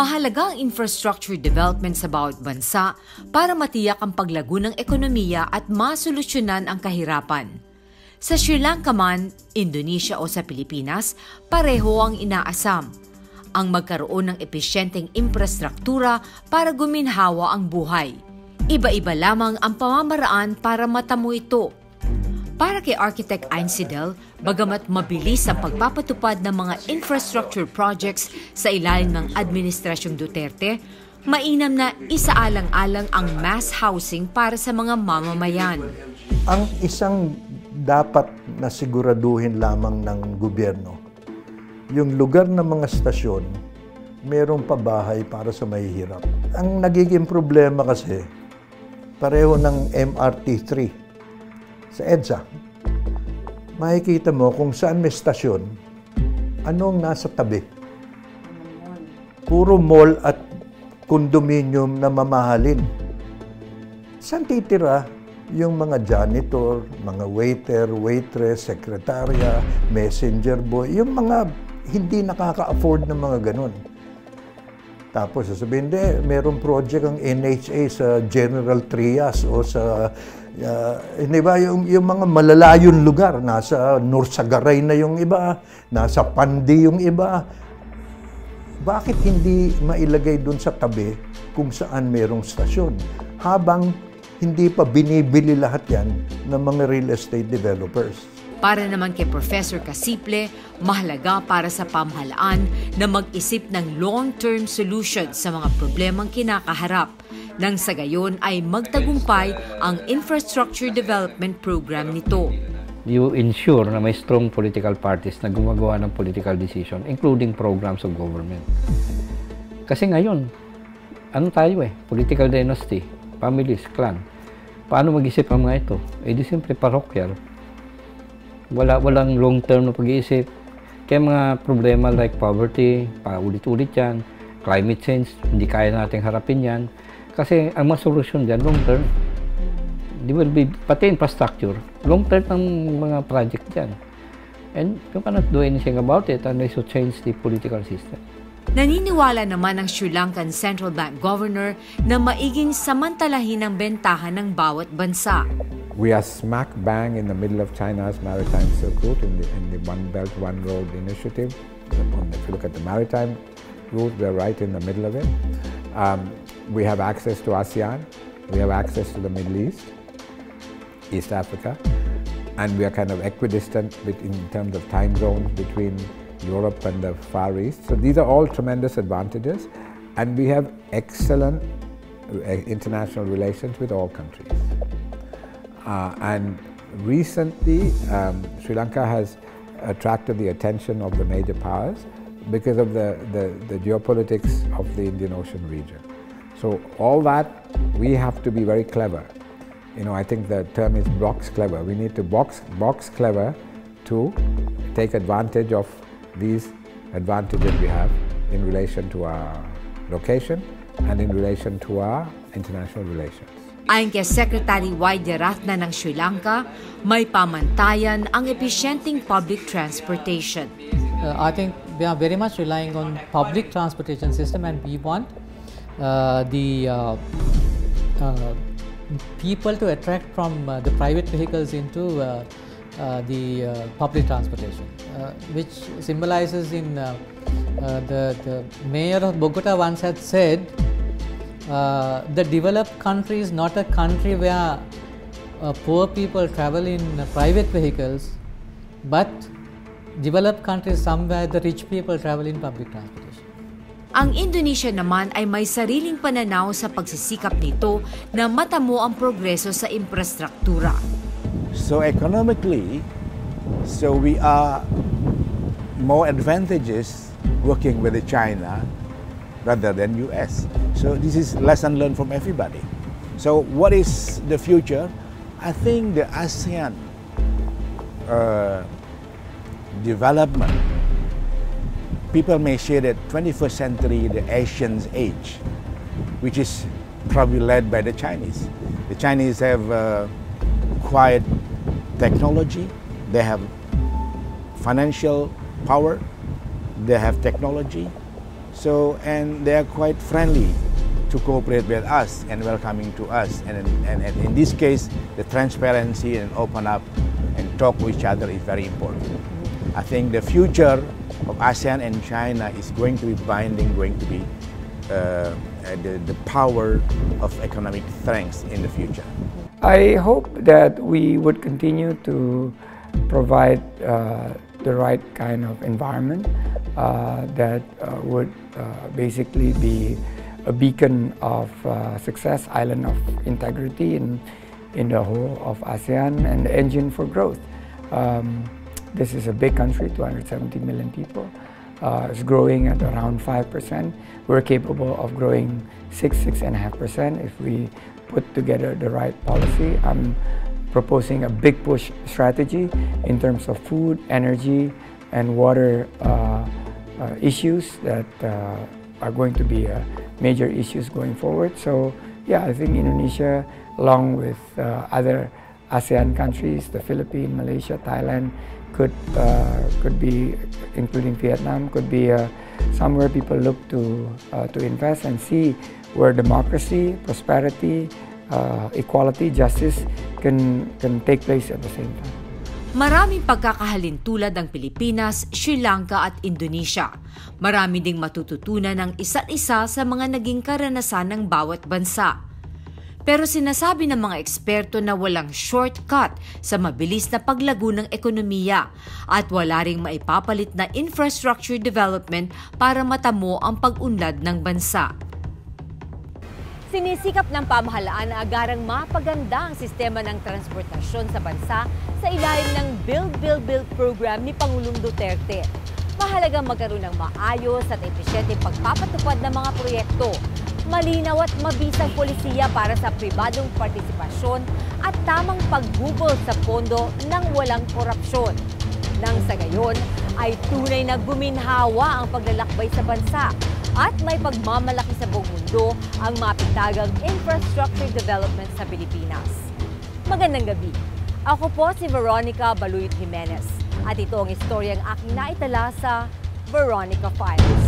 Mahalaga ang infrastructure development sa bawat bansa para matiyak ang paglago ng ekonomiya at masolusyonan ang kahirapan. Sa Sri Lanka man, Indonesia o sa Pilipinas, pareho ang inaasam. Ang magkaroon ng epesyenteng infrastruktura para guminhawa ang buhay. Iba-iba lamang ang pamamaraan para matamo ito. Para kay Architect Einsidel, bagamat mabilis ang pagpapatupad ng mga infrastructure projects sa ilalim ng Administrasyong Duterte, mainam na isaalang-alang ang mass housing para sa mga mamamayan. Ang isang dapat na siguraduhin lamang ng gobyerno, yung lugar ng mga stasyon, merong pabahay para sa mahihirap. Ang nagiging problema kasi, pareho ng MRT-3 sa EDSA, makikita mo kung saan may stasyon, anong nasa tabi. Puro mall at condominium na mamahalin. Saan titira yung mga janitor, mga waiter, waitress, sekretarya, messenger boy, yung mga hindi nakaka-afford ng mga ganun. Tapos sasabihin, hindi, merong project ang NHA sa General Trias o sa Uh, hindi ba, yung, yung mga malalayong lugar, nasa Norsagaray na yung iba, nasa Pandi yung iba, bakit hindi mailagay doon sa tabi kung saan merong stasyon? Habang hindi pa binibili lahat yan ng mga real estate developers. Para naman kay Professor Kasiple, mahalaga para sa pamahalaan na mag-isip ng long-term solution sa mga problemang kinakaharap nang sa gayon ay magtagumpay ang infrastructure development program nito. You ensure na may strong political parties na gumagawa ng political decision, including programs of government. Kasi ngayon, ano tayo eh, political dynasty, families, clan. Paano mag-isip ang mga ito? Eh di simple parochial. Wala, walang long-term na pag-iisip. Kaya mga problema like poverty, paulit-ulit yan, climate change, hindi kaya nating harapin yan. Kasi ang mga solusyon dyan, long term, di be, pati infrastructure, long term ang mga project dyan. And you cannot do anything about it unless you change the political system. Naniniwala naman ang Sri Lankan Central Bank Governor na maiging samantalahin ang bentahan ng bawat bansa. We are smack bang in the middle of China's maritime Route in the, in the One Belt, One Road initiative. If you look at the maritime route, we're right in the middle of it. Um, we have access to ASEAN, we have access to the Middle East, East Africa, and we are kind of equidistant in terms of time zones between Europe and the Far East. So these are all tremendous advantages, and we have excellent uh, international relations with all countries. Uh, and recently, um, Sri Lanka has attracted the attention of the major powers because of the, the, the geopolitics of the Indian Ocean region. So all that, we have to be very clever. You know, I think the term is box clever. We need to box, box clever to take advantage of these advantages we have in relation to our location and in relation to our international relations. Ayon kay Secretary Waideratna ng Sri Lanka, may pamantayan ang epesyenteng public transportation. Uh, I think we are very much relying on public transportation system and we want Uh, the uh, uh, people to attract from the private vehicles into Uh, the uh, public transportation, uh, which symbolizes in the, the mayor of Bogota once had said, the developed country is not a country where poor people travel in private vehicles, but developed countries somewhere the rich people travel in public transportation. Ang Indonesia naman ay may sariling pananaw sa pagsisikap nito na matamo ang progreso sa infrastruktura. So economically, so we are more advantageous working with China rather than US. So this is lesson learned from everybody. So what is the future? I think the ASEAN uh, development people may say that 21st century, the Asian age, which is probably led by the Chinese. The Chinese have uh, quiet technology, they have financial power, they have technology. So, and they are quite friendly to cooperate with us and welcoming to us. And, and, and in this case, the transparency and open up and talk to each other is very important. I think the future of ASEAN and China is going to be binding, going to be uh, the, the power of economic strength in the future. I hope that we would continue to provide uh, the right kind of environment uh, that uh, would uh, basically be a beacon of uh, success, island of integrity in, in the whole of ASEAN and the engine for growth. Um, this is a big country, 270 million people. Uh, it's growing at around 5%. We're capable of growing 6, 6.5% if we put together the right policy. I'm proposing a big push strategy in terms of food, energy, and water uh, uh, issues that uh, are going to be uh, major issues going forward. So yeah, I think Indonesia, along with uh, other ASEAN countries, the Philippines, Malaysia, Thailand, could uh, could be, including Vietnam, could be somewhere people look to to invest and see where democracy, prosperity, uh, equality, justice can, can take place at the same time. Maraming pagkakahalin tulad ang Pilipinas, Sri Lanka at Indonesia. Marami ding matututunan ng isa't isa sa mga naging karanasan ng bawat bansa. Pero sinasabi ng mga eksperto na walang shortcut sa mabilis na paglago ng ekonomiya at wala ring maipapalit na infrastructure development para matamo ang pag-unlad ng bansa. Sinisikap ng pamahalaan na agarang mapaganda ang sistema ng transportasyon sa bansa sa ilalim ng Build, Build, Build program ni Pangulong Duterte. Mahalagang magkaroon ng maayos at epesyente pagpapatupad ng mga proyekto, malinaw at mabisang polisiya para sa pribadong partisipasyon at tamang paggugol sa pondo ng walang korupsyon. Nang sa gayon ay tunay na guminhawa ang paglalakbay sa bansa at may pagmamalaki sa buong mundo ang mapitagang infrastructure development sa Pilipinas. Magandang gabi. Ako po si Veronica Baluyot Jimenez at ito ang istoryang aking naitala sa Veronica Files.